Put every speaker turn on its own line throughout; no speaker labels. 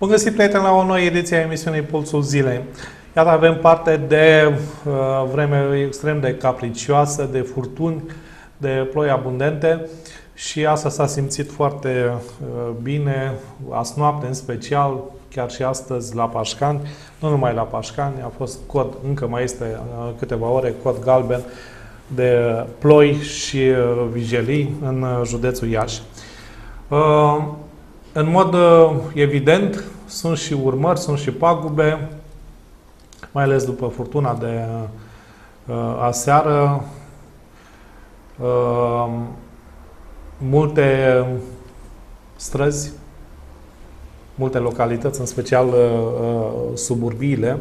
Bun găsit, prieteni, la o nouă ediție a emisiunii Pulsul Zilei. Iată, avem parte de uh, vreme extrem de capricioasă, de furtuni, de ploi abundente și asta s-a simțit foarte uh, bine, azi noapte în special, chiar și astăzi la Pașcani, nu numai la Pașcani, a fost cod, încă mai este uh, câteva ore, cod galben de ploi și uh, vijelii în uh, județul Iași. Uh, în mod uh, evident, sunt și urmări, sunt și pagube, mai ales după furtuna de uh, aseară. Uh, multe străzi, multe localități, în special uh, uh suburbiile,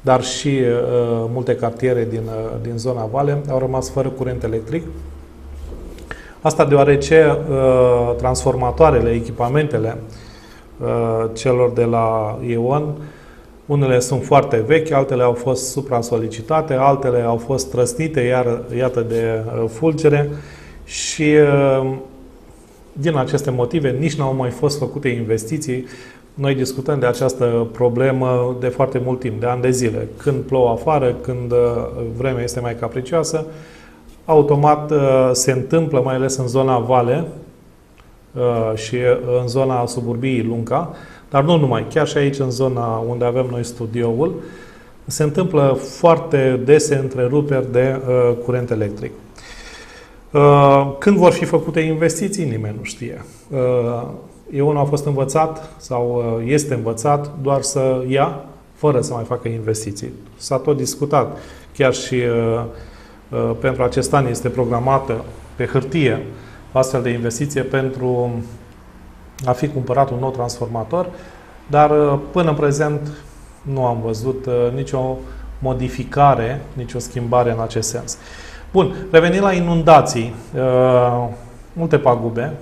dar și uh, multe cartiere din, uh, din zona Vale au rămas fără curent electric. Asta deoarece uh, transformatoarele, echipamentele uh, celor de la ION, unele sunt foarte vechi, altele au fost supra-solicitate, altele au fost trăsnite, iar iată de uh, fulgere și uh, din aceste motive nici nu au mai fost făcute investiții. Noi discutăm de această problemă de foarte mult timp, de ani de zile. Când plouă afară, când uh, vremea este mai capricioasă, automat uh, se întâmplă, mai ales în zona Vale uh, și în zona suburbiei Lunca, dar nu numai, chiar și aici în zona unde avem noi studioul, se întâmplă foarte dese întreruperi de uh, curent electric. Când vor fi făcute investiții, nimeni nu știe. Eu nu a fost învățat sau este învățat doar să ia fără să mai facă investiții. S-a tot discutat. Chiar și uh, Uh, pentru acest an este programată pe hârtie astfel de investiție pentru a fi cumpărat un nou transformator, dar uh, până în prezent nu am văzut uh, nicio modificare, nicio schimbare în acest sens. Bun, revenind la inundații, multe pagube,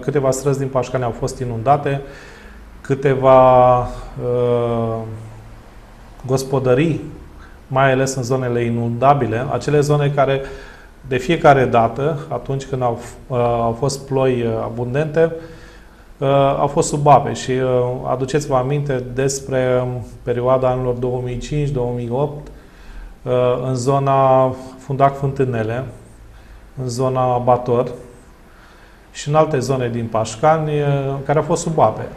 câteva străzi din Pașcani au fost inundate, câteva gospodării mai ales în zonele inundabile, acele zone care de fiecare dată, atunci când au, uh, au fost ploi uh, abundente, uh, au fost sub ape și aduceți-vă aminte despre perioada anilor 2005-2008 în zona Fundac Fântânele, în zona Bator și în alte zone din Pașcani care au fost sub ape.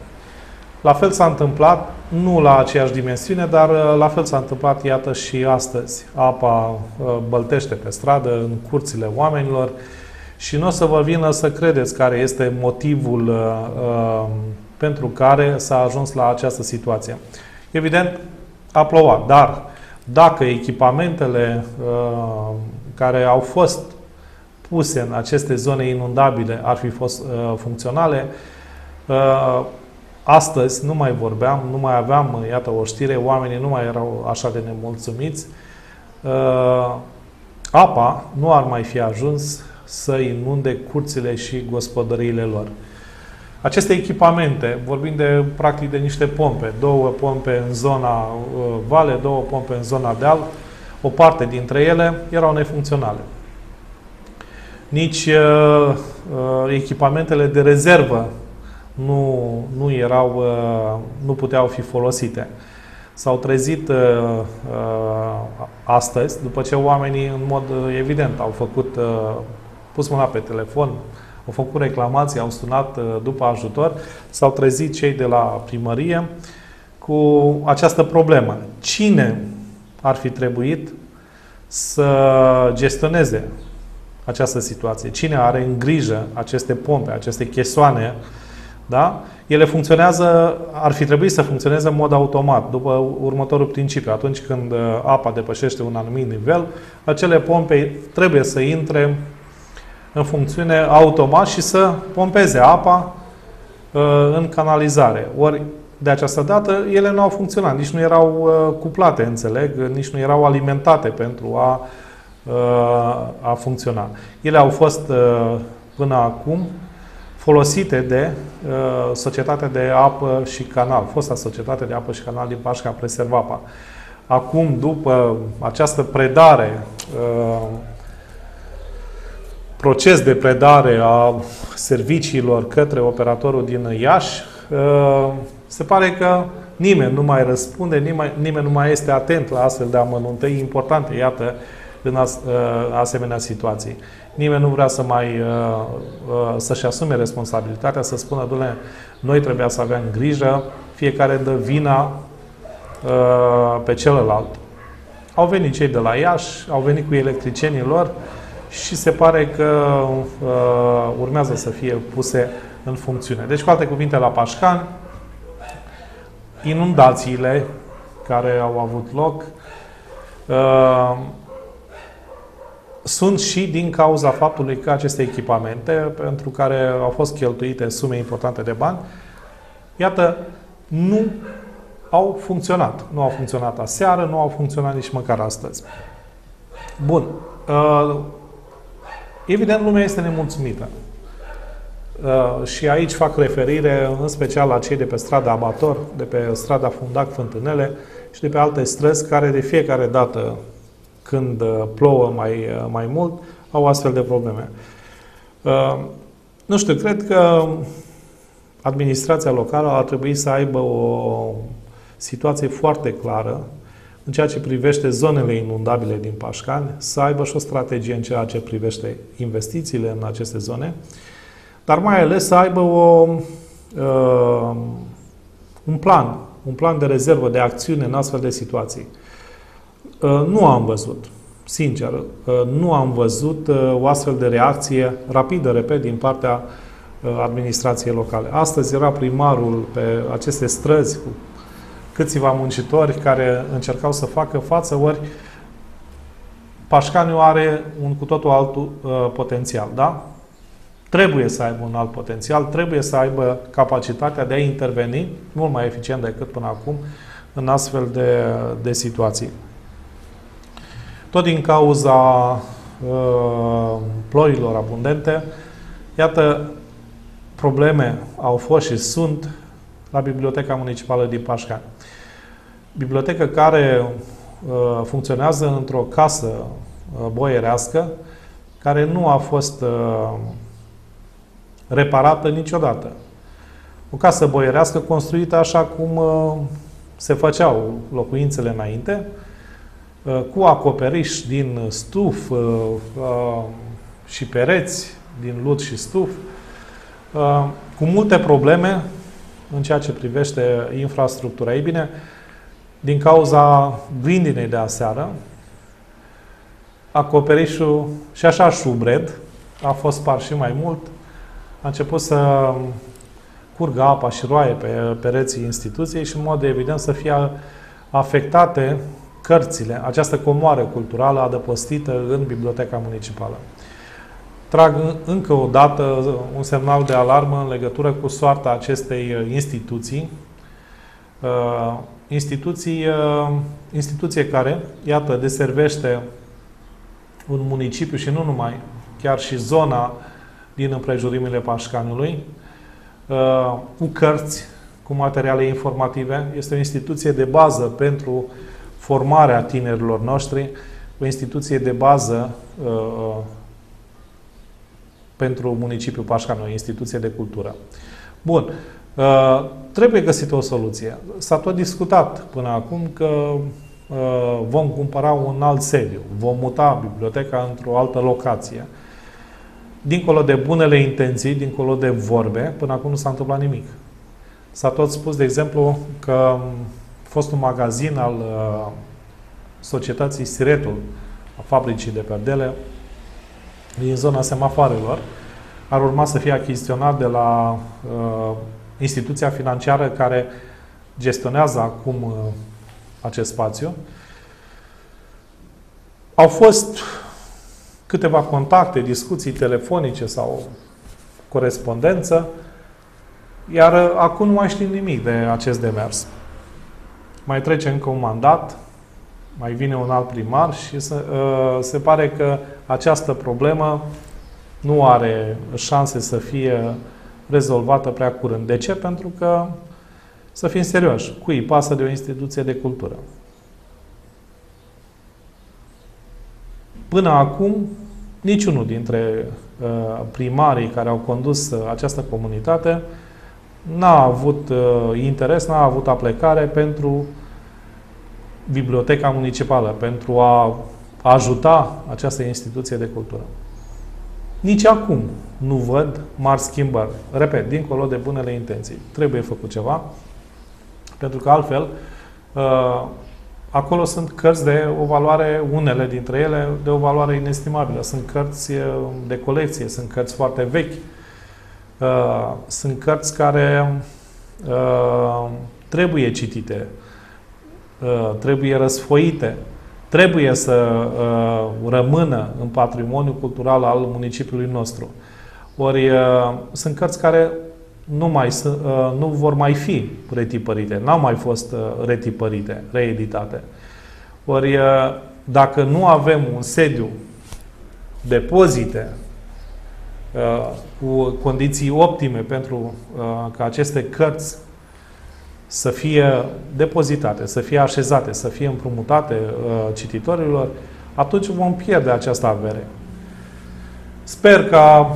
La fel s-a întâmplat, nu la aceeași dimensiune, dar uh, la fel s-a întâmplat, iată, și astăzi. Apa uh, băltește pe stradă, în curțile oamenilor și nu o să vă vină să credeți care este motivul uh, uh, pentru care s-a ajuns la această situație. Evident, a plouat, dar dacă echipamentele uh, care au fost puse în aceste zone inundabile ar fi fost uh, funcționale, uh, Astăzi nu mai vorbeam, nu mai aveam, iată, o știre, oamenii nu mai erau așa de nemulțumiți. Uh, apa nu ar mai fi ajuns să inunde curțile și gospodăriile lor. Aceste echipamente, vorbim de practic de niște pompe, două pompe în zona uh, vale, două pompe în zona deal, o parte dintre ele erau nefuncționale. Nici uh, uh, echipamentele de rezervă nu, nu erau, uh, nu puteau fi folosite. S-au trezit uh, uh, astăzi, după ce oamenii, în mod evident, au făcut, pus mâna pe telefon, au făcut reclamații, au sunat după ajutor, s-au trezit cei de la primărie cu această problemă. Cine ar fi trebuit să gestioneze această situație? Cine are în grijă aceste pompe, aceste chesoane da? Ele funcționează, ar fi trebuit să funcționeze în mod automat, după următorul principiu. Atunci când uh, apa depășește un anumit nivel, acele pompe trebuie să intre în funcțiune automat și să pompeze apa uh, în canalizare. Ori de această dată ele nu au funcționat, nici nu erau uh, cuplate, înțeleg, nici nu erau alimentate pentru a, a funcționa. Ele au fost până acum folosite de uh, Societatea de Apă și Canal, fosta Societate de Apă și Canal din Pașca Preservapa. Acum, după această predare, uh, proces de predare a serviciilor către operatorul din Iași, uh, Se pare că nimeni nu mai răspunde, nimeni, nimeni nu mai este atent la astfel de amănuntări importante, iată, în as, uh, asemenea situații. Nimeni nu vrea să mai uh, uh, să-și asume responsabilitatea, să spună, domnule, noi trebuia să avem grijă, fiecare dă vina pe celălalt. Au venit cei de la Iași, au venit cu electricienii lor și se pare că urmează să fie puse în funcțiune. Deci, cu alte cuvinte, la Pașcan, inundațiile care au avut loc uh, sunt și din cauza faptului că aceste echipamente, pentru care au fost cheltuite sume importante de bani, iată, nu au funcționat. Nu au funcționat aseară, nu au funcționat nici măcar astăzi. Bun. Uh, evident, lumea este nemulțumită. Uh, și aici fac referire în special la cei de pe strada Abator, de pe strada Fundac Fântânele și de pe alte străzi care de fiecare dată când uh, plouă mai, uh, mai mult au astfel de probleme. Nu știu, cred că administrația locală ar trebui să aibă o situație foarte clară în ceea ce privește zonele inundabile din Pașcani, să aibă și o strategie în ceea ce privește investițiile în aceste zone, dar mai ales să aibă o, uh, un plan, un plan de rezervă, de acțiune în astfel de situații. Uh, nu am văzut, sincer, uh, nu am văzut uh, o astfel de reacție rapidă, repet, din partea uh, administrației locale. Astăzi era primarul pe aceste străzi cu câțiva muncitori care încercau să facă față, ori Pașcaniu are un cu totul altul uh, potențial, da? trebuie să aibă un alt potențial, trebuie să aibă capacitatea de a interveni mult mai eficient decât până acum în astfel de, de situații. Tot din cauza uh, ploilor abundente, iată, probleme au fost și sunt la Biblioteca Municipală din Pașcani. Bibliotecă care uh, funcționează într-o casă uh, boierească, care nu a fost uh, reparată niciodată. O casă boierească construită așa cum uh, se făceau locuințele înainte, uh, cu acoperiș din stuf uh, și pereți din lut și stuf, cu multe probleme în ceea ce privește infrastructura. Ei bine, din cauza grindinei de aseară, acoperișul și așa șubred a fost spart și mai mult, a început să curgă apa și roaie pe pereții instituției și, în mod evident, să fie afectate cărțile, această comoară culturală adăpostită în Biblioteca Municipală. Trag încă o dată un semnal de alarmă în legătură cu soarta acestei instituții, uh, instituții, uh, instituție care, iată, deservește un municipiu și nu numai, chiar și zona din împrejurimile Pașcanului, uh, cu cărți, cu materiale informative. Este o instituție de bază pentru formarea tinerilor noștri, o instituție de bază uh, pentru municipiul Pașcanului, o instituție de cultură. Bun. Uh, trebuie găsită o soluție. S-a tot discutat până acum că vom cumpăra un alt sediu, vom muta biblioteca într-o altă locație dincolo de bunele intenții, dincolo de vorbe, până acum nu s-a întâmplat nimic. S-a tot spus, de exemplu, că a fost un magazin al uh, societății Siretul, a fabricii de perdele, din zona semafoarelor, ar urma să fie achiziționat de la uh, instituția financiară care gestionează acum uh, acest spațiu. Au fost câteva contacte, discuții telefonice sau corespondență, iar acum nu mai știm nimic de acest demers. Mai trece încă un mandat, mai vine un alt primar și se, uh, se pare că această problemă nu are șanse să fie rezolvată prea curând. De ce? Pentru că, să fim serioși, cui pasă de o instituție de cultură? Până acum, niciunul dintre uh, primarii care au condus uh, această comunitate n-a avut uh, interes, n-a avut aplecare pentru biblioteca municipală, pentru a ajuta această instituție de cultură. Nici acum nu văd mari schimbări. Repet, dincolo de bunele intenții. Trebuie făcut ceva, pentru că altfel uh, acolo sunt cărți de o valoare, unele dintre ele, de o valoare inestimabilă. Sunt cărți uh, de colecție, sunt cărți foarte vechi, uh, sunt cărți care trebuie citite, trebuie răsfoite, trebuie să uh, rămână în patrimoniul cultural al municipiului nostru. Ori uh, sunt cărți care nu, mai, uh, nu vor mai fi retipărite, n-au mai fost uh, retipărite, reeditate. Ori uh, dacă nu avem un sediu depozite uh, cu condiții optime pentru uh, ca aceste cărți să fie depozitate, să fie așezate, să fie împrumutate uh, cititorilor, atunci vom pierde această avere. Sper ca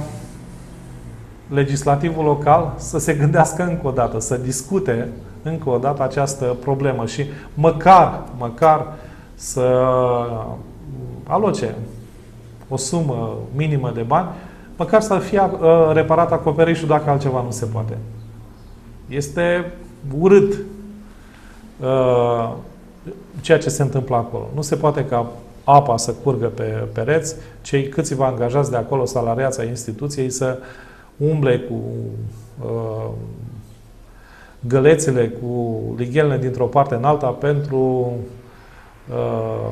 legislativul local să se gândească încă o dată, să discute încă o dată această problemă și măcar, măcar să aloce o sumă minimă de bani, măcar să fie uh, reparat acoperișul dacă altceva nu se poate. Este urât uh, ceea ce se întâmplă acolo. Nu se poate ca apa să curgă pe pereți, cei câțiva angajați de acolo, salariați ai instituției, să umble cu uh, gălețele, cu lighelele dintr-o parte în alta pentru uh,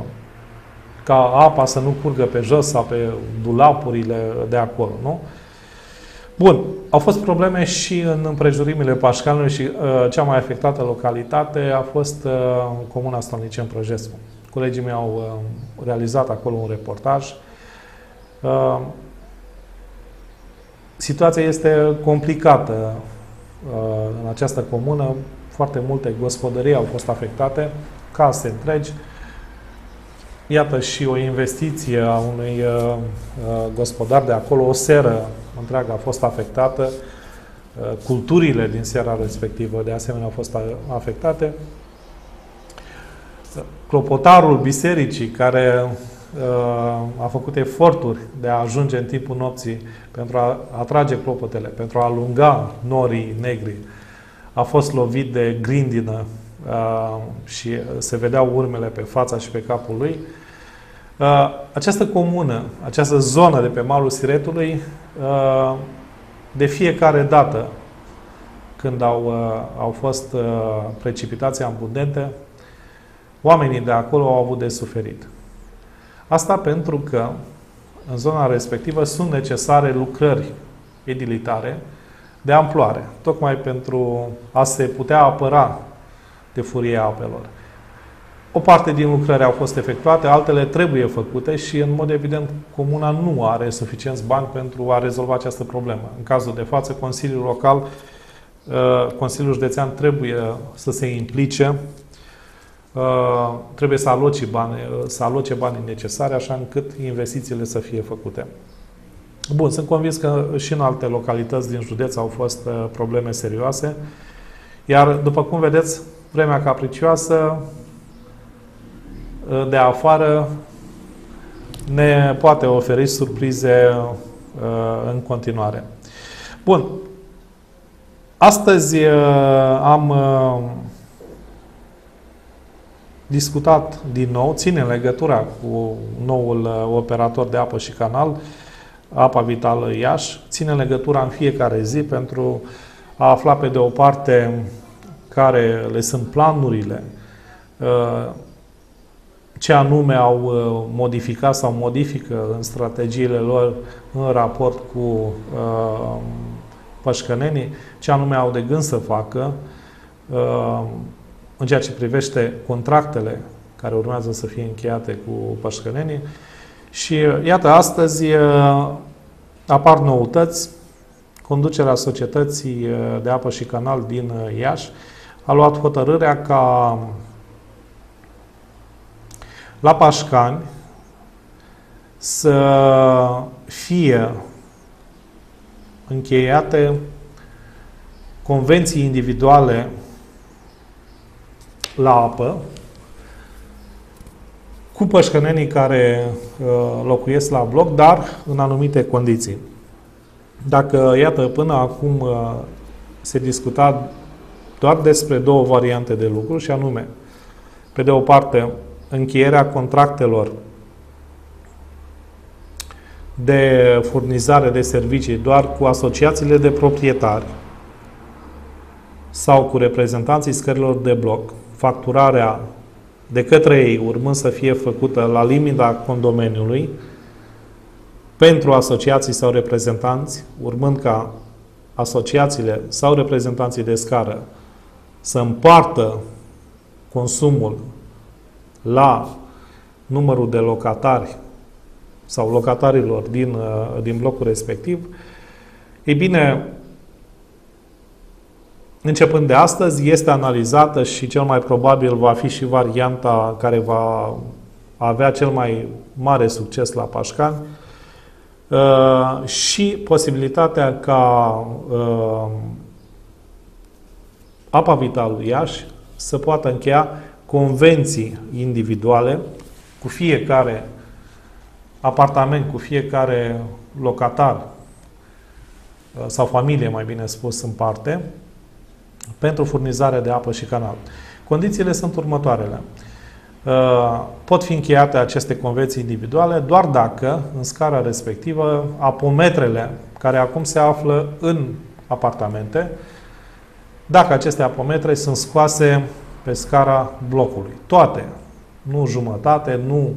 ca apa să nu curgă pe jos sau pe dulapurile de acolo, nu? Uh, Bun, au fost probleme și în împrejurimile Pașcanului și uh, cea mai afectată localitate a fost uh, comuna Stolnicen Prăjescu. Colegii mei au uh, realizat acolo un reportaj. Uh, situația este complicată uh, în această comună. Foarte multe gospodării au fost afectate, case întregi. Iată și o investiție a unui uh, uh gospodar de acolo, o seră întreagă a fost afectată, uh, culturile din seara respectivă de asemenea au fost afectate. Clopotarul bisericii care uh, a făcut eforturi de a ajunge în timpul nopții pentru a atrage clopotele, pentru a alunga norii negri, a fost lovit de grindină uh, și se vedeau urmele pe fața și pe capul lui. Această comună, această zonă de pe malul Siretului Uh, de fiecare dată când au, uh, au fost uh, precipitații abundente, oamenii de acolo au avut de suferit. Asta pentru că în zona respectivă sunt necesare lucrări edilitare de amploare, tocmai pentru a se putea apăra de furia apelor. O parte din lucrări au fost efectuate, altele trebuie făcute și, în mod evident, comuna nu are suficienți bani pentru a rezolva această problemă. În cazul de față, Consiliul Local, uh, Consiliul Județean trebuie să se implice, uh, trebuie să aloce bani, uh, să aloce banii necesari, așa încât investițiile să fie făcute. Bun, sunt convins că și în alte localități din județ au fost probleme serioase, iar, după cum vedeți, vremea capricioasă de afară ne poate oferi surprize uh, în continuare. Bun. Astăzi uh, am uh, discutat din nou, ține legătura cu noul operator de apă și canal, Apa Vitală Iași, ține legătura în fiecare zi pentru a afla pe de o parte care le sunt planurile ce anume au uh, modificat sau modifică în strategiile lor în raport cu uh, pășcănenii, ce anume au de gând să facă uh, în ceea ce privește contractele care urmează să fie încheiate cu pășcănenii. Și uh, iată, astăzi uh, apar noutăți. Conducerea Societății de Apă și Canal din Iași a luat hotărârea ca la Pașcani să fie încheiate convenții individuale la apă cu pășcănenii care uh, locuiesc la bloc, dar în anumite condiții. Dacă, iată, până acum uh, se discuta doar despre două variante de lucru, și anume, pe de o parte, încheierea contractelor de furnizare de servicii doar cu asociațiile de proprietari sau cu reprezentanții scărilor de bloc, facturarea de către ei urmând să fie făcută la limita condomeniului pentru asociații sau reprezentanți, urmând ca asociațiile sau reprezentanții de scară să împartă consumul la numărul de locatari sau locatarilor din, uh, din blocul respectiv, e bine, începând de astăzi, este analizată și cel mai probabil va fi și varianta care va avea cel mai mare succes la Pașcani uh, și posibilitatea ca uh, Apa Vitalului Iași să poată încheia convenții individuale cu fiecare apartament, cu fiecare locatar uh, sau familie, mai bine spus, în parte, pentru furnizare de apă și canal. Condițiile sunt următoarele. Uh, pot fi încheiate aceste convenții individuale doar dacă, în scara respectivă, apometrele care acum se află în apartamente, dacă aceste apometre sunt scoase pe scara blocului. Toate. Nu jumătate, nu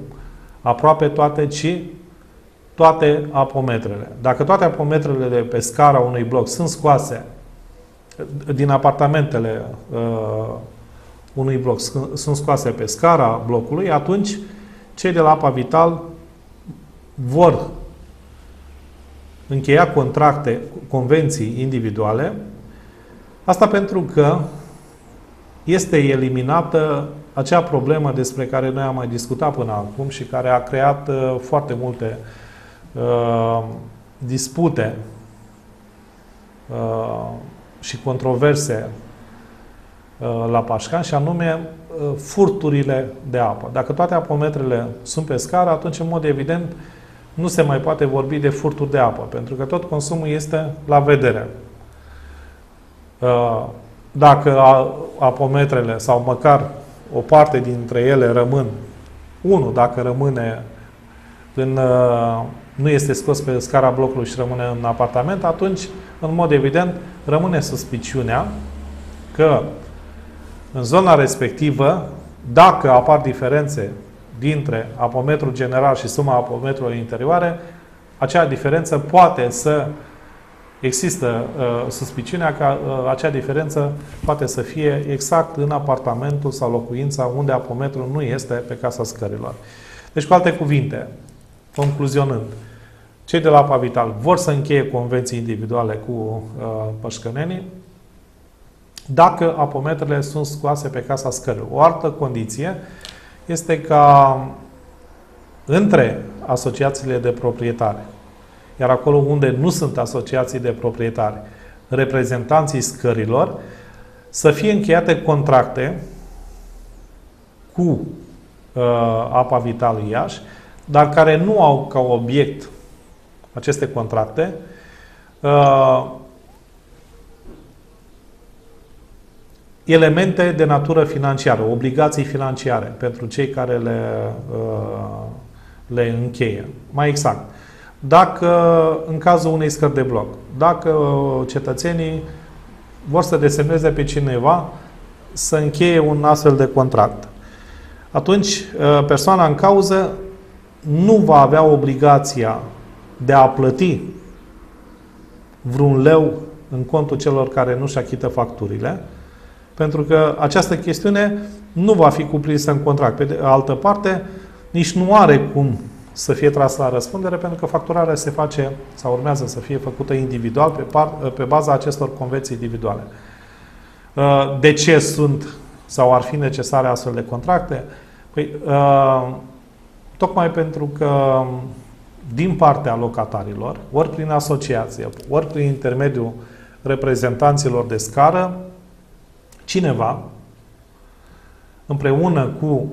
aproape toate, ci toate apometrele. Dacă toate apometrele de pe scara unui bloc sunt scoase din apartamentele uh, unui bloc, sunt scoase pe scara blocului, atunci cei de la Apa Vital vor încheia contracte, convenții individuale, asta pentru că este eliminată acea problemă despre care noi am mai discutat până acum și care a creat uh, foarte multe uh, dispute uh, și controverse uh, la Pașcan și anume uh, furturile de apă. Dacă toate apometrele sunt pe scară, atunci în mod evident nu se mai poate vorbi de furturi de apă, pentru că tot consumul este la vedere. Uh, dacă apometrele sau măcar o parte dintre ele rămân, unul dacă rămâne în, uh, nu este scos pe scara blocului și rămâne în apartament, atunci, în mod evident, rămâne suspiciunea că în zona respectivă, dacă apar diferențe dintre apometrul general și suma apometrilor interioare, acea diferență poate să există uh, suspiciunea că uh, acea diferență poate să fie exact în apartamentul sau locuința unde apometrul nu este pe casa scărilor. Deci, cu alte cuvinte, concluzionând, cei de la APA Vital vor să încheie convenții individuale cu uh, pășcănenii dacă apometrele sunt scoase pe casa scărilor. O altă condiție este ca între asociațiile de proprietare iar acolo unde nu sunt asociații de proprietari, reprezentanții scărilor, să fie încheiate contracte cu uh, apa vitală Iași, dar care nu au ca obiect aceste contracte uh, elemente de natură financiară, obligații financiare pentru cei care le, uh, le încheie. Mai exact, dacă, în cazul unei scări de bloc, dacă cetățenii vor să desemneze pe cineva să încheie un astfel de contract, atunci ă, persoana în cauză nu va avea obligația de a plăti vreun leu în contul celor care nu-și achită facturile, pentru că această chestiune nu va fi cuprinsă în contract. Pe de altă parte, nici nu are cum să fie tras la răspundere, pentru că facturarea se face sau urmează să fie făcută individual pe, par, pe baza acestor convenții individuale. Uh, de ce sunt sau ar fi necesare astfel de contracte? Păi, uh, tocmai pentru că din partea locatarilor, ori prin asociație, ori prin intermediul reprezentanților de scară, cineva, împreună cu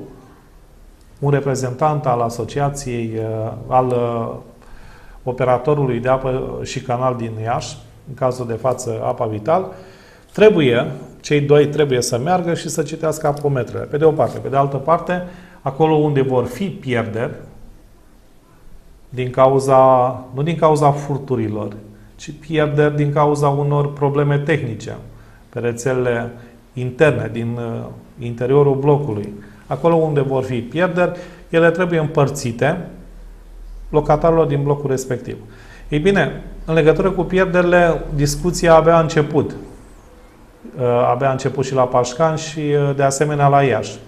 un reprezentant al asociației, uh, al uh, operatorului de apă și canal din Iași, în cazul de față Apa Vital, trebuie, cei doi trebuie să meargă și să citească apometrele, pe de o parte. Pe de altă parte, acolo unde vor fi pierderi, din cauza, nu din cauza furturilor, ci pierderi din cauza unor probleme tehnice pe rețelele interne, din uh, interiorul blocului. Acolo unde vor fi pierderi, ele trebuie împărțite locatarilor din blocul respectiv. Ei bine, în legătură cu pierderile, discuția abia a început. Uh, abia a început și la Pașcan și uh, de asemenea la Iași.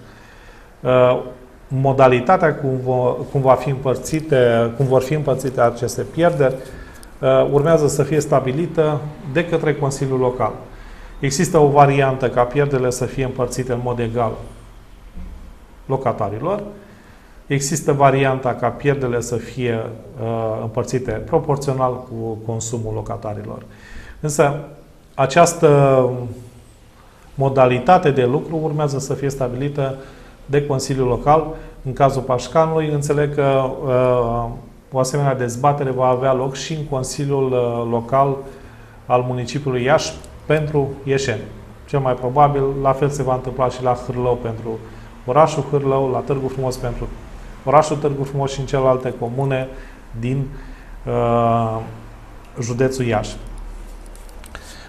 Uh, modalitatea cum, va, cum, va fi împărțite, cum vor fi împărțite aceste pierderi urmează să fie stabilită de către Consiliul Local. Există o variantă ca pierderile să fie împărțite în mod egal locatarilor, Există varianta ca pierderile să fie uh, împărțite proporțional cu consumul locatarilor. Însă, această modalitate de lucru urmează să fie stabilită de Consiliul Local. În cazul Pașcanului, înțeleg că uh, o asemenea dezbatere va avea loc și în Consiliul uh, Local al municipiului Iași pentru Ieșeni. Cel mai probabil, la fel se va întâmpla și la Hârlău pentru orașul Hârlău, la Târgu Frumos pentru orașul Târgu Frumos și în celelalte comune din uh, județul Iași.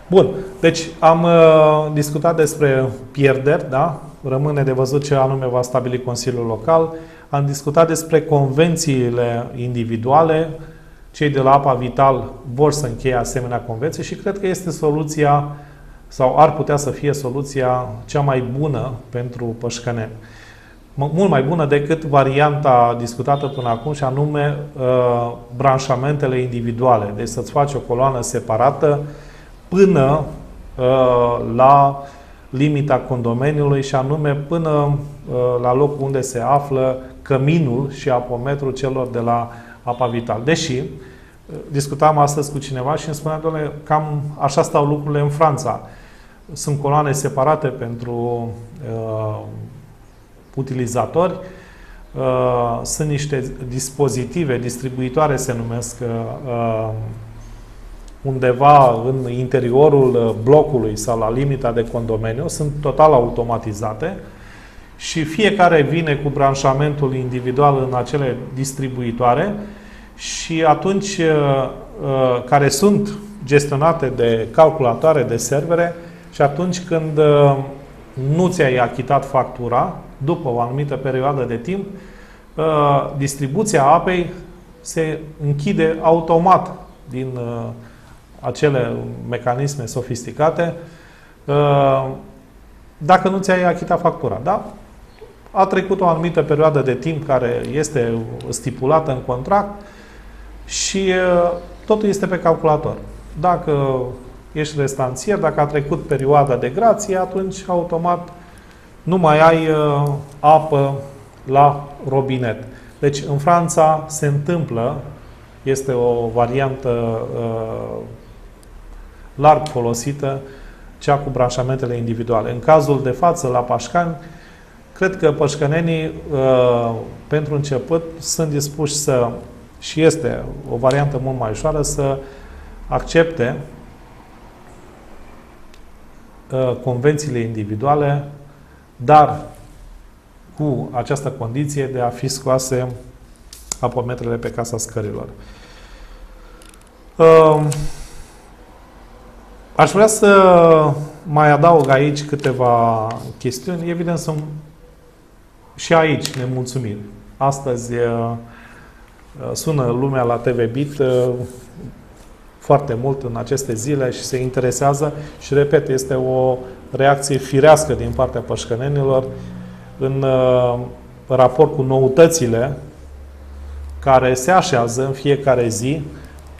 Bun, deci am uh, discutat despre pierderi, da? Rămâne de văzut ce anume va stabili Consiliul Local. Am discutat despre convențiile individuale. Cei de la APA Vital vor să încheie asemenea convenții și cred că este soluția sau ar putea să fie soluția cea mai bună pentru pășcăneni mult mai bună decât varianta discutată până acum și anume uh, branșamentele individuale. Deci să-ți faci o coloană separată până uh, la limita condomeniului și anume până uh, la locul unde se află căminul și apometrul celor de la apa vital. Deși uh, discutam astăzi cu cineva și îmi spunea, doamne, cam așa stau lucrurile în Franța. Sunt coloane separate pentru uh, utilizatori. Uh, sunt niște dispozitive, distribuitoare se numesc, uh, undeva în interiorul uh, blocului sau la limita de condomeniu, sunt total automatizate și fiecare vine cu branșamentul individual în acele distribuitoare și atunci care sunt gestionate de calculatoare, de servere și atunci când nu ți-ai achitat factura, după o anumită perioadă de timp, uh, distribuția apei se închide automat din uh, acele mecanisme sofisticate uh, dacă nu ți-ai achitat factura. Da? A trecut o anumită perioadă de timp care este stipulată în contract și totul este pe calculator. Dacă ești restanțier, dacă a trecut perioada de grație, atunci automat nu mai ai uh, apă la robinet. Deci în Franța se întâmplă, este o variantă uh, larg folosită, cea cu branșamentele individuale. În cazul de față, la Pașcani, cred că pășcănenii, uh, pentru început, sunt dispuși să, și este o variantă mult mai ușoară, să accepte uh, convențiile individuale dar cu această condiție de a fi scoase apometrele pe casa scărilor. Uh, aș vrea să mai adaug aici câteva chestiuni. Evident, sunt și aici nemulțumiri. Astăzi uh, sună lumea la TV Bit uh, foarte mult în aceste zile și se interesează și, repet, este o reacție firească din partea pășcănenilor în uh, raport cu noutățile care se așează în fiecare zi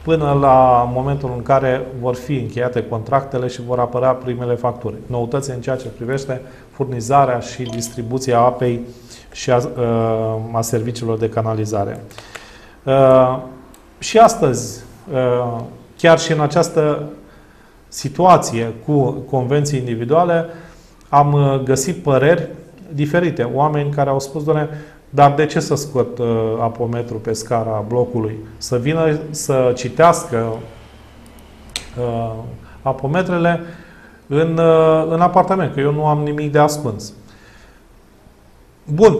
până la momentul în care vor fi încheiate contractele și vor apărea primele facturi. Noutăți în ceea ce privește furnizarea și distribuția apei și a, uh, a serviciilor de canalizare. Uh, și astăzi, chiar și în această situație cu convenții individuale, am uh, găsit păreri diferite. Oameni care au spus, doamne, dar de ce să scot uh, apometru pe scara blocului? Să vină să citească uh, apometrele în, uh, în apartament, că eu nu am nimic de ascuns. Bun,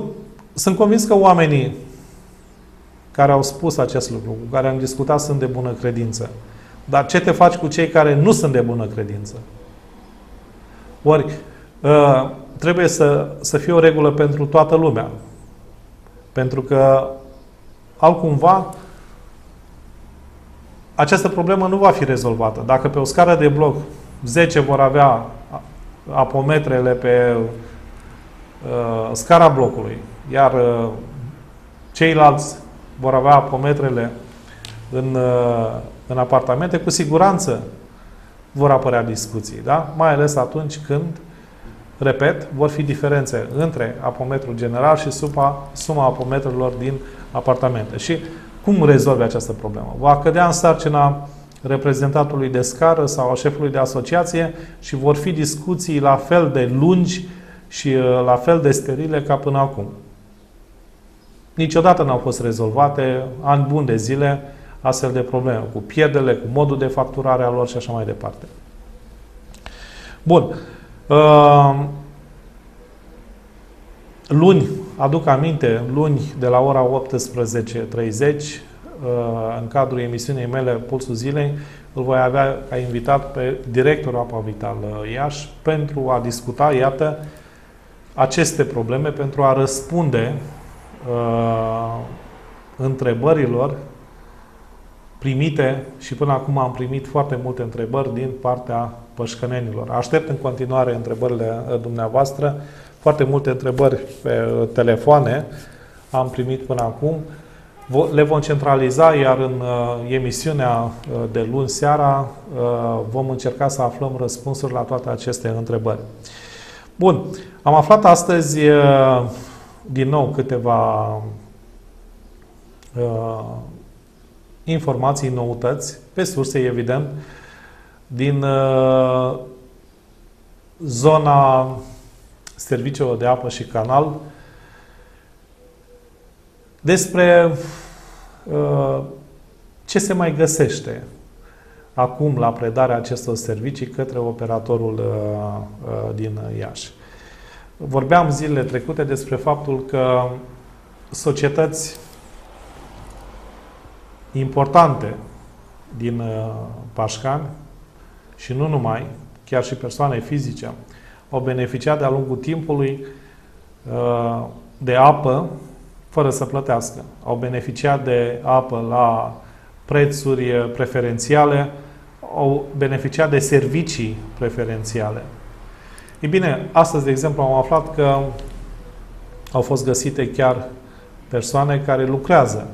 sunt convins că oamenii care au spus acest lucru, cu care am discutat, sunt de bună credință. Dar ce te faci cu cei care nu sunt de bună credință? Ori, uh, trebuie să, să fie o regulă pentru toată lumea. Pentru că, altcumva, această problemă nu va fi rezolvată. Dacă pe o scară de bloc 10 vor avea apometrele pe uh, scara blocului, iar uh, ceilalți vor avea apometrele în, uh, în apartamente, cu siguranță vor apărea discuții, da? Mai ales atunci când, repet, vor fi diferențe între apometrul general și suma, suma apometrelor din apartamente. Și cum rezolve această problemă? Va cădea în sarcina reprezentantului de scară sau a șefului de asociație și vor fi discuții la fel de lungi și uh, la fel de sterile ca până acum. Niciodată n-au fost rezolvate, ani buni de zile, astfel de probleme, cu pierdele, cu modul de facturare a lor și așa mai departe. Bun. Uh, luni, aduc aminte, luni de la ora 18.30 Uh, în cadrul emisiunii mele Pulsul Zilei, îl voi avea ca invitat pe directorul Apa Vital uh, Iași pentru a discuta, iată, aceste probleme, pentru a răspunde uh, întrebărilor primite și până acum am primit foarte multe întrebări din partea pășcănenilor. Aștept în continuare întrebările uh, dumneavoastră, foarte multe întrebări pe telefoane am primit până acum le vom centraliza, iar în uh, emisiunea uh, de luni seara uh, vom încerca să aflăm răspunsuri la toate aceste întrebări. Bun, am aflat astăzi din nou câteva informații, noutăți, pe surse, evident, din zona serviciilor de apă și canal, despre uh, ce se mai găsește acum la predarea acestor servicii către operatorul uh, uh, din Iași. Vorbeam zilele trecute despre faptul că societăți importante din Pașcani și nu numai, chiar și persoane fizice, au beneficiat de-a lungul timpului de apă fără să plătească. Au beneficiat de apă la prețuri preferențiale, au beneficiat de servicii preferențiale. Ei bine, astăzi, de exemplu, am aflat că au fost găsite chiar persoane care lucrează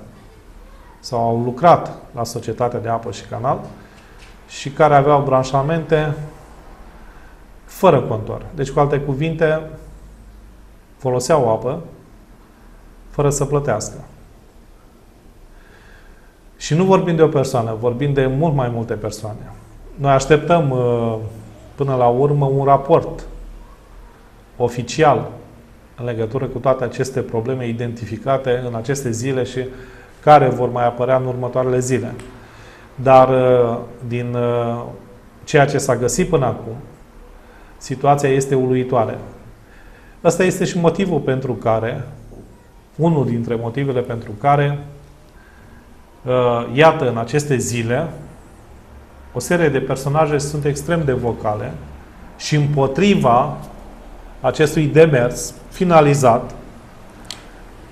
sau au lucrat la Societatea de Apă și Canal și care aveau branșamente fără contor. Deci, cu alte cuvinte, foloseau apă fără să plătească. Și nu vorbim de o persoană, vorbim de mult mai multe persoane. Noi așteptăm uh, până la urmă un raport oficial în legătură cu toate aceste probleme identificate în aceste zile și care vor mai apărea în următoarele zile. Dar uh, din uh, ceea ce s-a găsit până acum, situația este uluitoare. Ăsta este și motivul pentru care unul dintre motivele pentru care, uh, iată, în aceste zile, o serie de personaje sunt extrem de vocale și împotriva acestui demers finalizat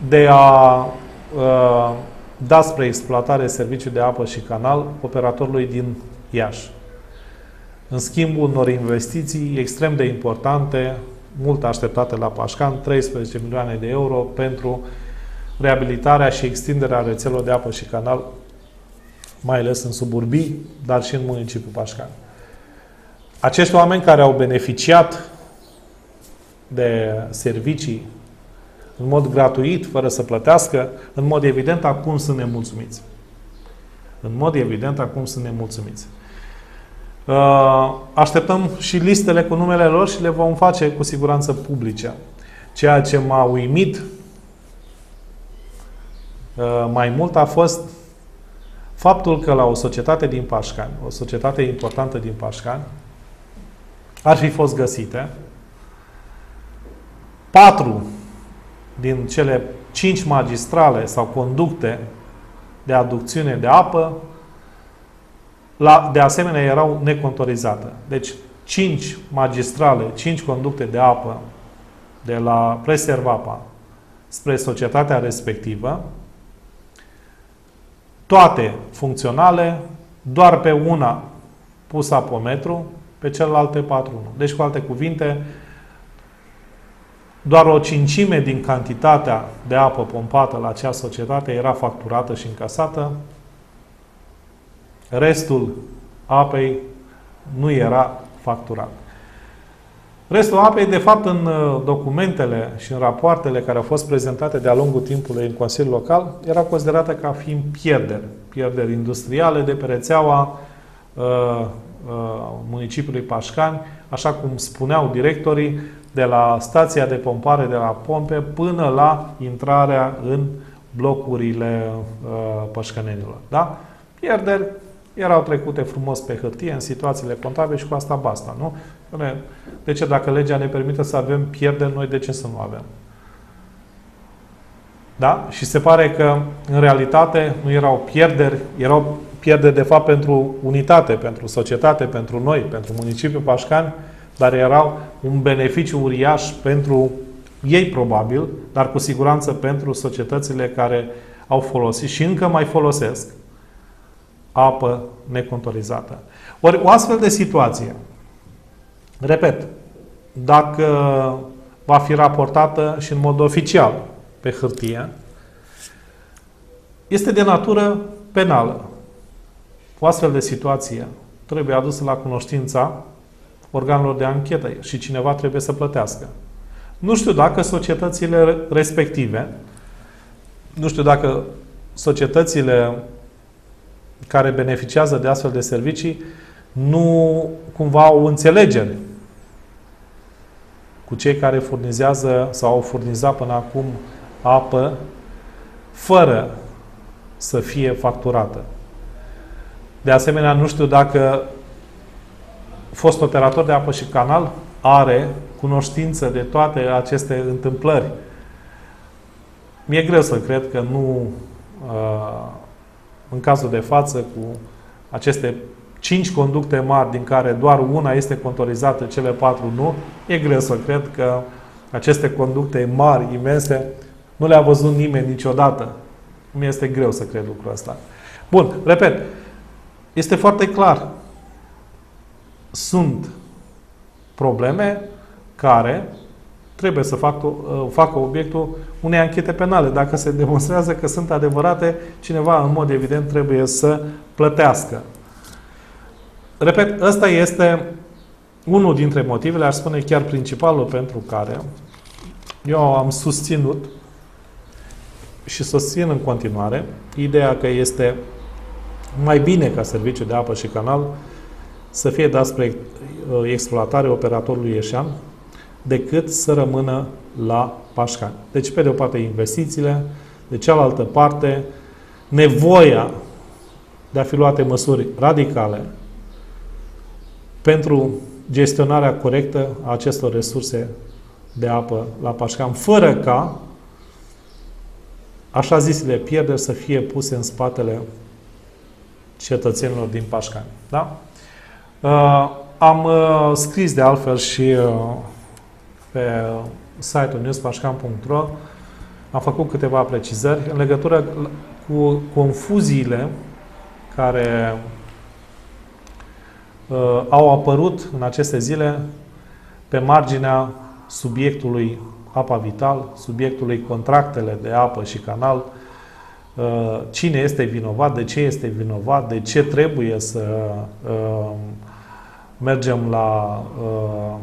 de a uh, da spre exploatare serviciu de apă și canal operatorului din Iași. În schimbul unor investiții extrem de importante mult așteptate la Pașcan, 13 milioane de euro pentru reabilitarea și extinderea rețelor de apă și canal, mai ales în suburbii, dar și în municipiul Pașcan. Acești oameni care au beneficiat de servicii în mod gratuit, fără să plătească, în mod evident, acum sunt nemulțumiți. În mod evident, acum sunt nemulțumiți. Uh, așteptăm și listele cu numele lor și le vom face cu siguranță publice. Ceea ce m-a uimit uh, mai mult a fost faptul că la o societate din Pașcani, o societate importantă din Pașcani, ar fi fost găsite patru din cele cinci magistrale sau conducte de aducțiune de apă, la, de asemenea erau necontorizate. Deci, cinci magistrale, cinci conducte de apă de la Preservapa spre societatea respectivă, toate funcționale, doar pe una pus apometru, pe celelalte patru nu. Deci, cu alte cuvinte, doar o cincime din cantitatea de apă pompată la acea societate era facturată și încasată. Restul apei nu era facturat. Restul apei, de fapt, în uh, documentele și în rapoartele care au fost prezentate de-a lungul timpului în Consiliul Local, era considerată ca fiind pierderi. Pierderi industriale de pe rețeaua uh, uh, municipiului Pașcani, așa cum spuneau directorii, de la stația de pompare de la pompe până la intrarea în blocurile uh, pășcănenilor. Da? Pierderi erau trecute frumos pe hârtie în situațiile contabile și cu asta basta, nu? De ce dacă legea ne permite să avem pierderi, noi de ce să nu avem? Da? Și se pare că, în realitate, nu erau pierderi, erau pierderi, de fapt, pentru unitate, pentru societate, pentru noi, pentru municipiul Pașcani, dar erau un beneficiu uriaș pentru ei, probabil, dar cu siguranță pentru societățile care au folosit și încă mai folosesc apă necontorizată. Ori o astfel de situație, repet, dacă va fi raportată și în mod oficial pe hârtie, este de natură penală. O astfel de situație trebuie adusă la cunoștința organelor de anchetă și cineva trebuie să plătească. Nu știu dacă societățile respective, nu știu dacă societățile care beneficiază de astfel de servicii nu cumva au înțelegere cu cei care furnizează sau au furnizat până acum apă fără să fie facturată. De asemenea, nu știu dacă fost operator de apă și canal are cunoștință de toate aceste întâmplări. Mi-e greu să cred că nu, uh, în cazul de față, cu aceste cinci conducte mari, din care doar una este contorizată, cele patru nu, e greu să cred că aceste conducte mari, imense, nu le-a văzut nimeni niciodată. Mi este greu să cred lucrul ăsta. Bun, repet, este foarte clar sunt probleme care trebuie să facă, uh, facă obiectul unei anchete penale. Dacă se demonstrează că sunt adevărate, cineva, în mod evident, trebuie să plătească. Repet, ăsta este unul dintre motivele, aș spune chiar principalul pentru care eu am susținut și susțin în continuare ideea că este mai bine ca serviciu de apă și canal să fie dat spre uh, exploatare operatorului ieșean decât să rămână la Pașcani. Deci, pe de o parte, investițiile, de cealaltă parte, nevoia de a fi luate măsuri radicale pentru gestionarea corectă a acestor resurse de apă la Pașcan, fără ca așa zisele pierderi să fie puse în spatele cetățenilor din Pașcani. Da? Uh, am uh, scris de altfel și uh, pe site-ul newspașcam.ro am făcut câteva precizări în legătură cu confuziile care uh, au apărut în aceste zile pe marginea subiectului apa vital, subiectului contractele de apă și canal, uh, cine este vinovat, de ce este vinovat, de ce trebuie să uh, mergem la uh,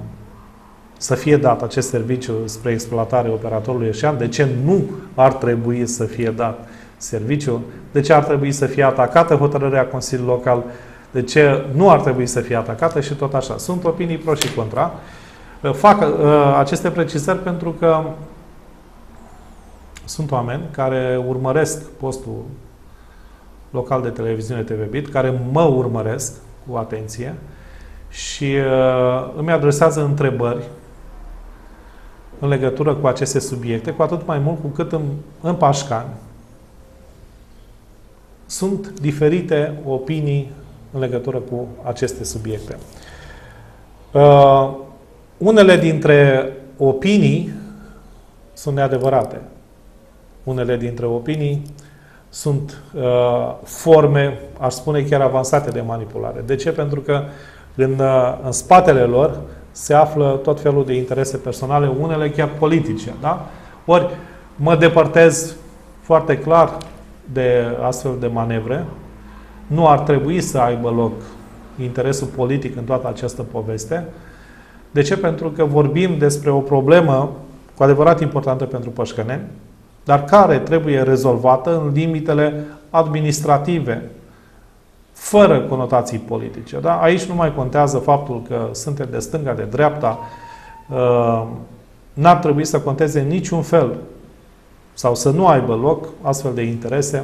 să fie dat acest serviciu spre exploatare operatorului eșean, de ce nu ar trebui să fie dat serviciu, de ce ar trebui să fie atacată hotărârea Consiliului Local, de ce nu ar trebui să fie atacată și tot așa. Sunt opinii pro și contra. Fac uh, aceste precizări pentru că sunt oameni care urmăresc postul local de televiziune TV Bit, care mă urmăresc cu atenție și uh, îmi adresează întrebări în legătură cu aceste subiecte, cu atât mai mult cu cât în, în Pașcani sunt diferite opinii în legătură cu aceste subiecte. Uh, unele dintre opinii sunt neadevărate. Unele dintre opinii sunt uh, forme, aș spune chiar avansate de manipulare. De ce? Pentru că în, uh, în spatele lor se află tot felul de interese personale, unele chiar politice. Da? Ori mă depărtez foarte clar de astfel de manevre. Nu ar trebui să aibă loc interesul politic în toată această poveste. De ce? Pentru că vorbim despre o problemă cu adevărat importantă pentru pășcăneni, dar care trebuie rezolvată în limitele administrative, fără conotații politice. Da? Aici nu mai contează faptul că suntem de stânga, de dreapta, uh, n-ar trebui să conteze niciun fel sau să nu aibă loc astfel de interese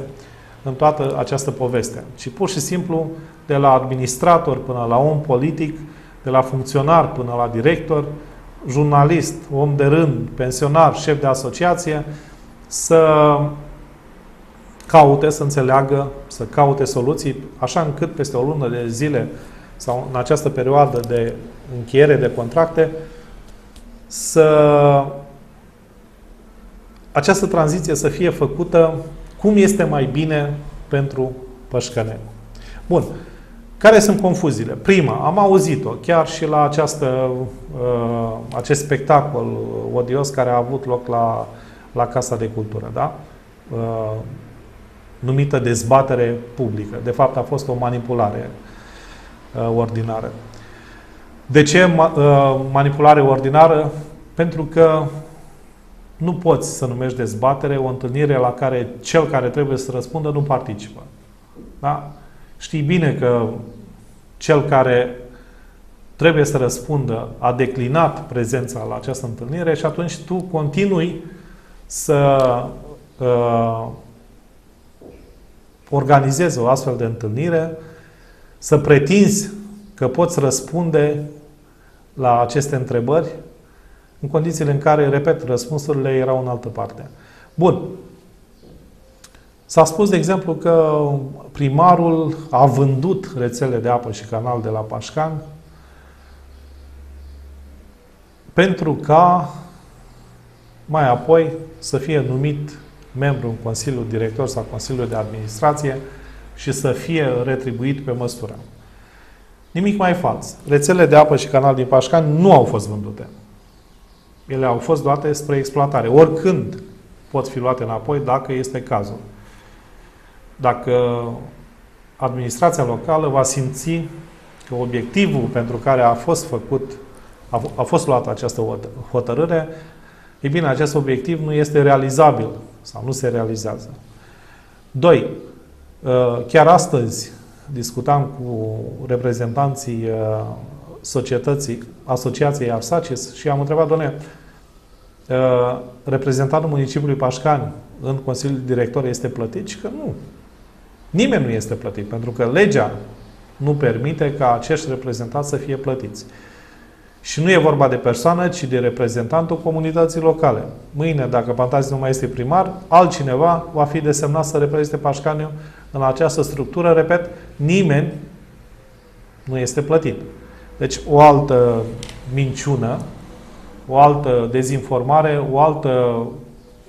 în toată această poveste. Ci pur și simplu, de la administrator până la om politic, de la funcționar până la director, jurnalist, om de rând, pensionar, șef de asociație, să caute, să înțeleagă, să caute soluții, așa încât peste o lună de zile sau în această perioadă de încheiere de contracte, să această tranziție să fie făcută cum este mai bine pentru pășcăneni. Bun. Care sunt confuziile? Prima, am auzit-o chiar și la această, uh, acest spectacol odios care a avut loc la, la Casa de Cultură, da? Uh, numită dezbatere publică. De fapt, a fost o manipulare uh, ordinară. De ce manipulare ordinară? Pentru că nu poți să numești dezbatere o întâlnire la care cel care trebuie să răspundă nu participă. Da? Știi bine că cel care trebuie să răspundă a declinat prezența la această întâlnire și atunci tu continui să uh, organizezi o astfel de întâlnire, să pretinzi că poți răspunde la aceste întrebări în condițiile în care, repet, răspunsurile erau în altă parte. Bun. S-a spus, de exemplu, că primarul a vândut rețele de apă și canal de la Pașcan pentru ca mai apoi să fie numit membru în Consiliul Director sau Consiliul de Administrație și să fie retribuit pe măsură. Nimic mai fals. Rețelele de apă și canal din Pașcan nu au fost vândute. Ele au fost luate spre exploatare. Oricând pot fi luate înapoi dacă este cazul. Dacă administrația locală va simți că obiectivul pentru care a fost făcut, a, a fost luată această hotărâre, e bine, acest obiectiv nu este realizabil sau nu se realizează. Doi, ă, chiar astăzi discutam cu reprezentanții ă, societății, asociației Arsacis și am întrebat, doamne, uh, reprezentantul municipiului Pașcani în Consiliul Director este plătit? Și că nu. Nimeni nu este plătit, pentru că legea nu permite ca acești reprezentanți să fie plătiți. Și nu e vorba de persoană, ci de reprezentantul comunității locale. Mâine, dacă Pantazi nu mai este primar, altcineva va fi desemnat să reprezinte Pașcaniu în această structură. Repet, nimeni nu este plătit. Deci o altă minciună, o altă dezinformare, o altă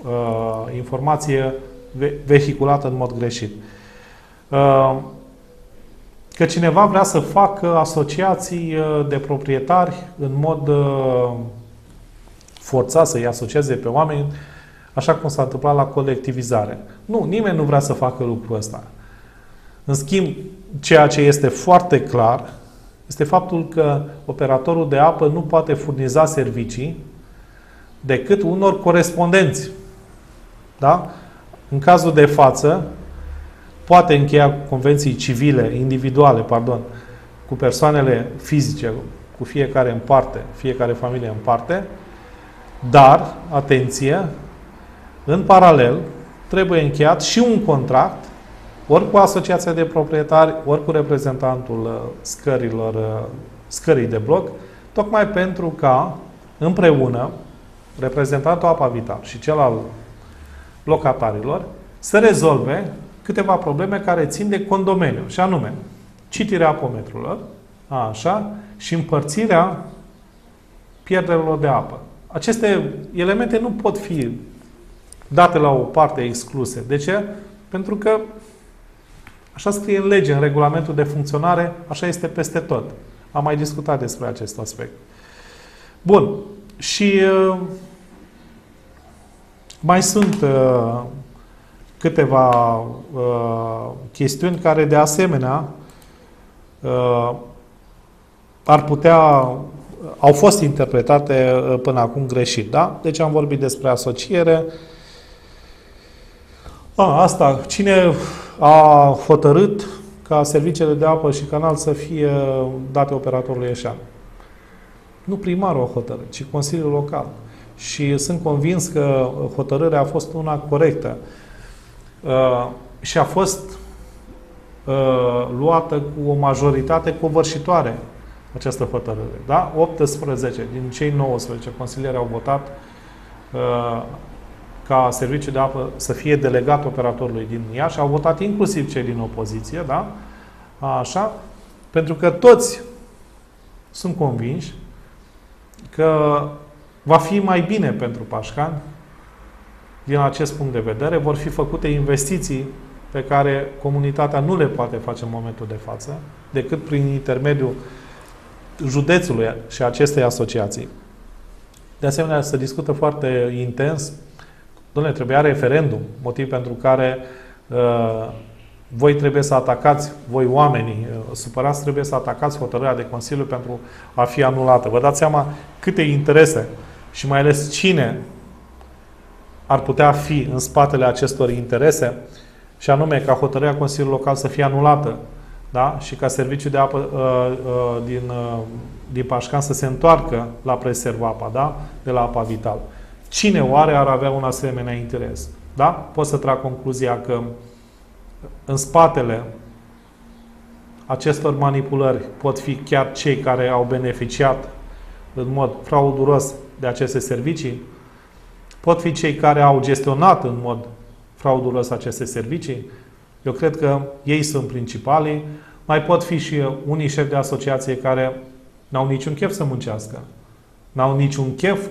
uh, informație ve- vehiculată în mod greșit. Uh, că cineva vrea să facă asociații uh, de proprietari în mod uh, forțat să-i asocieze pe oameni, așa cum s-a întâmplat la colectivizare. Nu, nimeni nu vrea să facă lucrul ăsta. În schimb, ceea ce este foarte clar este faptul că operatorul de apă nu poate furniza servicii decât unor corespondenți. Da? În cazul de față, poate încheia convenții civile, individuale, pardon, cu persoanele fizice, cu fiecare în parte, fiecare familie în parte, dar, atenție, în paralel, trebuie încheiat și un contract, ori cu asociația de proprietari, ori cu reprezentantul uh, scărilor, uh, scării de bloc, tocmai pentru ca împreună reprezentantul Apa Vital și cel al locatarilor să rezolve câteva probleme care țin de condomeniu, și anume citirea apometrurilor, așa, și împărțirea pierderilor de apă. Aceste elemente nu pot fi date la o parte excluse. De ce? Pentru că așa scrie în lege, în regulamentul de funcționare, așa este peste tot. Am mai discutat despre acest aspect. Bun. Și uh, mai sunt uh, câteva uh, chestiuni care, de asemenea, uh, ar putea, au fost interpretate uh, până acum greșit. Da? Deci am vorbit despre asociere. A, asta, cine a hotărât ca serviciile de apă și canal să fie date operatorului Eșan? Nu primarul a hotărât, ci Consiliul Local. Și sunt convins că hotărârea a fost una corectă. Uh, și a fost uh, luată cu o majoritate covârșitoare această hotărâre. Da? 18 din cei 19 consilieri au votat uh, ca serviciul de apă să fie delegat operatorului din Iași. Au votat inclusiv cei din opoziție, da? Așa, pentru că toți sunt convinși că va fi mai bine pentru Pașcani din acest punct de vedere. Vor fi făcute investiții pe care comunitatea nu le poate face în momentul de față, decât prin intermediul județului și acestei asociații. De asemenea, se discută foarte intens. Domnule, trebuia referendum, motiv pentru care uh, voi trebuie să atacați, voi oamenii uh, supărați, trebuie să atacați hotărârea de Consiliu pentru a fi anulată. Vă dați seama câte interese și mai ales cine ar putea fi în spatele acestor interese și anume ca hotărârea Consiliului Local să fie anulată da? și ca serviciul de apă uh, uh, din, uh, din Pașcan să se întoarcă la preservapa, da? de la apa vital. Cine oare ar avea un asemenea interes? Da? Pot să trag concluzia că în spatele acestor manipulări pot fi chiar cei care au beneficiat în mod frauduros de aceste servicii, pot fi cei care au gestionat în mod fraudulos aceste servicii. Eu cred că ei sunt principalii. Mai pot fi și unii șefi de asociație care n-au niciun chef să muncească. N-au niciun chef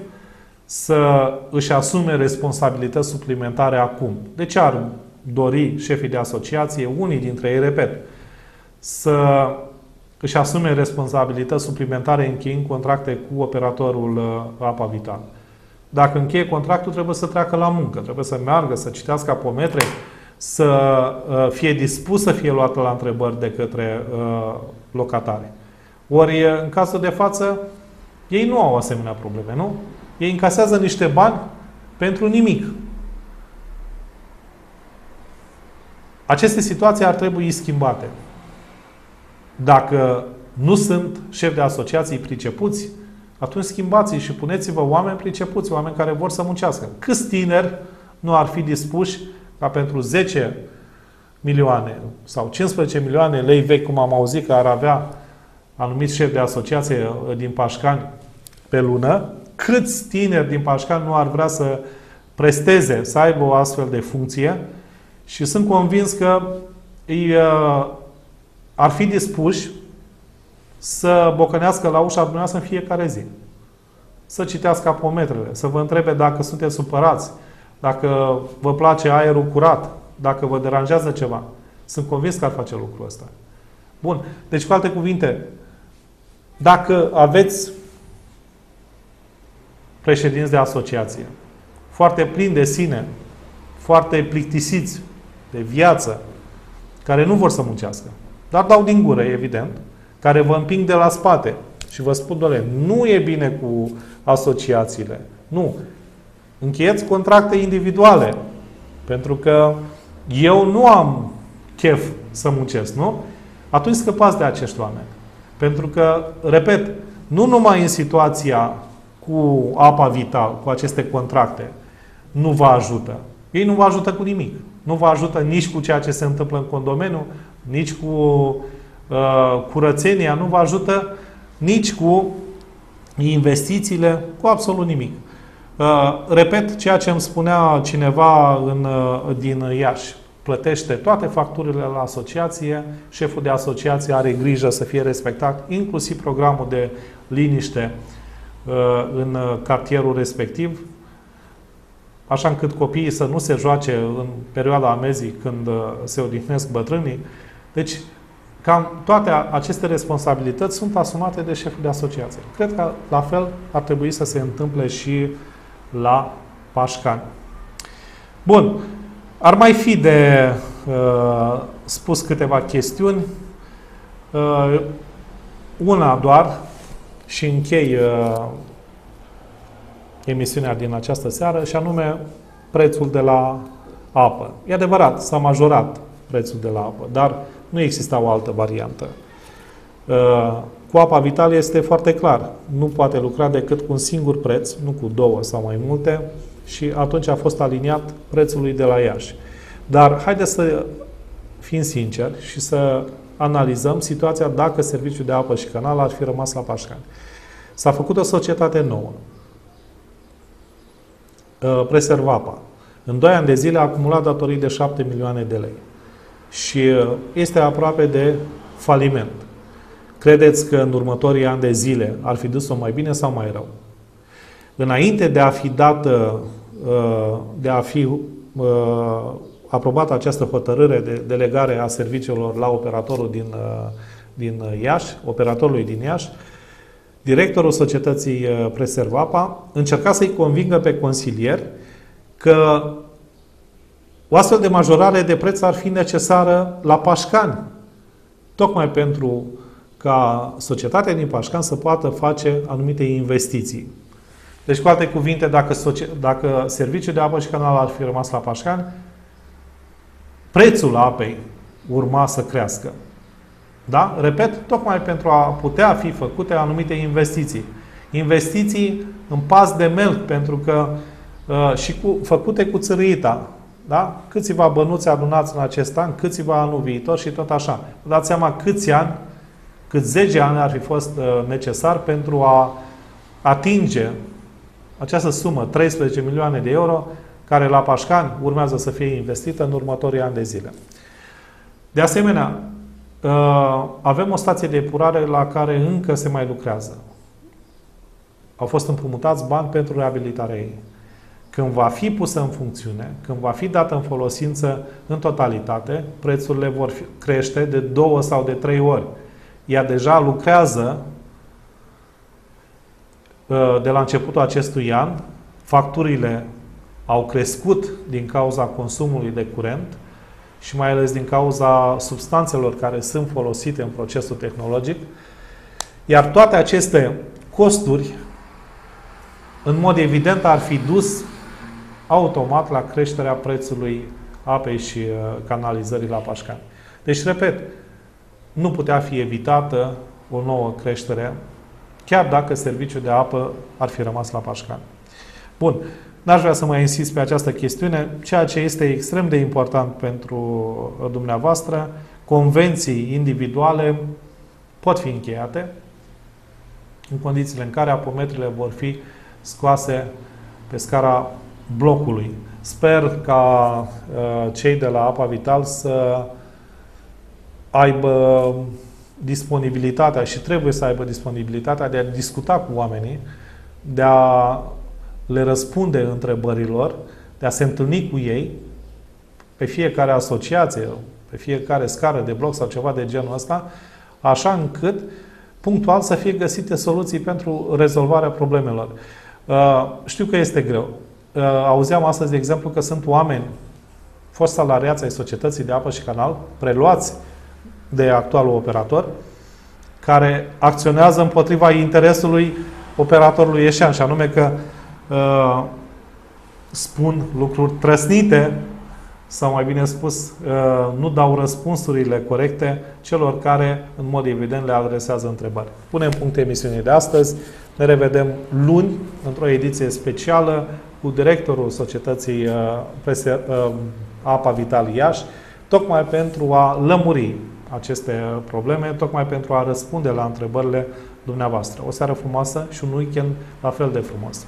să își asume responsabilități suplimentare acum. De ce ar dori șefii de asociație, unii dintre ei, repet, să își asume responsabilități suplimentare încheiind contracte cu operatorul uh, Apa Vital. Dacă încheie contractul, trebuie să treacă la muncă, trebuie să meargă, să citească apometre, să uh, fie dispus să fie luată la întrebări de către uh, locatare. Ori, în cazul de față, ei nu au asemenea probleme, nu? Ei încasează niște bani pentru nimic. Aceste situații ar trebui schimbate. Dacă nu sunt șefi de asociații pricepuți, atunci schimbați și puneți-vă oameni pricepuți, oameni care vor să muncească. Câți tineri nu ar fi dispuși ca pentru 10 milioane sau 15 milioane lei vechi, cum am auzit că ar avea anumiți șefi de asociație uh, din Pașcani pe lună, câți tineri din Pașcani nu ar vrea să presteze, să aibă o astfel de funcție și sunt convins că ei uh, ar fi dispuși să bocănească la ușa dumneavoastră în fiecare zi. Să citească apometrele, să vă întrebe dacă sunteți supărați, dacă vă place aerul curat, dacă vă deranjează ceva. Sunt convins că ar face lucrul ăsta. Bun. Deci, cu alte cuvinte, dacă aveți președinți de asociație, foarte plini de sine, foarte plictisiți de viață, care nu vor să muncească, dar dau din gură, evident, care vă împing de la spate și vă spun, doamne, nu e bine cu asociațiile. Nu. Încheieți contracte individuale. Pentru că eu nu am chef să muncesc, nu? Atunci scăpați de acești oameni. Pentru că, repet, nu numai în situația cu apa vital, cu aceste contracte, nu vă ajută. Ei nu vă ajută cu nimic. Nu vă ajută nici cu ceea ce se întâmplă în condomeniu, nici cu uh, curățenia, nu vă ajută nici cu investițiile, cu absolut nimic. Uh, repet ceea ce îmi spunea cineva în, uh, din Iași. Plătește toate facturile la asociație, șeful de asociație are grijă să fie respectat, inclusiv programul de liniște uh, în cartierul respectiv, așa încât copiii să nu se joace în perioada amezii când se odihnesc bătrânii. Deci, cam toate aceste responsabilități sunt asumate de șeful de asociație. Cred că la fel ar trebui să se întâmple și la Pașcani. Bun. Ar mai fi de uh, spus câteva chestiuni. Uh, una doar și închei uh, emisiunea din această seară și anume prețul de la apă. E adevărat, s-a majorat prețul de la apă, dar nu exista o altă variantă. Uh, cu apa vitală este foarte clar. Nu poate lucra decât cu un singur preț, nu cu două sau mai multe, și atunci a fost aliniat prețului de la Iași. Dar haideți să fim sinceri și să analizăm situația dacă serviciul de apă și canal ar fi rămas la Pașcani. S-a făcut o societate nouă. Uh, Preservapa. În 2 ani de zile a acumulat datorii de 7 milioane de lei. Și uh, este aproape de faliment. Credeți că în următorii ani de zile ar fi dus-o mai bine sau mai rău? Înainte de a fi dată, uh, de a fi uh, aprobată această hotărâre de delegare a serviciilor la operatorul din, uh, din Iași, operatorului din Iași, directorul societății Preservapa încerca să-i convingă pe consilier că o astfel de majorare de preț ar fi necesară la Pașcani, tocmai pentru ca societatea din Pașcan să poată face anumite investiții. Deci, cu alte cuvinte, dacă, dacă serviciul de apă și canal ar fi rămas la Pașcan, prețul apei urma să crească. Da? Repet, tocmai pentru a putea fi făcute anumite investiții. Investiții în pas de melc, pentru că uh, și cu, făcute cu țărâita. Da? Câțiva bănuți adunați în acest an, câțiva anul viitor și tot așa. Dați seama câți ani cât 10 ani ar fi fost uh, necesar pentru a atinge această sumă, 13 milioane de euro, care la Pașcani urmează să fie investită în următorii ani de zile. De asemenea, uh, avem o stație de epurare la care încă se mai lucrează. Au fost împrumutați bani pentru reabilitarea ei. Când va fi pusă în funcțiune, când va fi dată în folosință în totalitate, prețurile vor crește de două sau de trei ori. Ea deja lucrează uh, de la începutul acestui an, facturile au crescut din cauza consumului de curent și mai ales din cauza substanțelor care sunt folosite în procesul tehnologic, iar toate aceste costuri, în mod evident, ar fi dus automat la creșterea prețului apei și uh, canalizării la Pașcani. Deci, repet, nu putea fi evitată o nouă creștere, chiar dacă serviciul de apă ar fi rămas la Pașcan. Bun, n-aș vrea să mai insist pe această chestiune. Ceea ce este extrem de important pentru dumneavoastră, convenții individuale pot fi încheiate în condițiile în care apometrele vor fi scoase pe scara blocului. Sper ca uh, cei de la Apa Vital să aibă disponibilitatea și trebuie să aibă disponibilitatea de a discuta cu oamenii, de a le răspunde întrebărilor, de a se întâlni cu ei pe fiecare asociație, pe fiecare scară de bloc sau ceva de genul ăsta, așa încât punctual să fie găsite soluții pentru rezolvarea problemelor. Uh, știu că este greu. Uh, auzeam astăzi, de exemplu, că sunt oameni fost salariați ai societății de apă și canal, preluați de actualul operator, care acționează împotriva interesului operatorului ieșean, și anume că uh, spun lucruri trăsnite sau mai bine spus, uh, nu dau răspunsurile corecte celor care, în mod evident, le adresează întrebări. Punem punct emisiunii de astăzi. Ne revedem luni, într-o ediție specială, cu directorul Societății uh, uh, Apa Vital Iași, tocmai pentru a lămuri aceste probleme, tocmai pentru a răspunde la întrebările dumneavoastră. O seară frumoasă și un weekend la fel de frumos.